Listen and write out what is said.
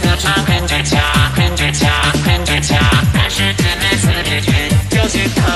的他很倔强，很倔强，很倔 hundred cha,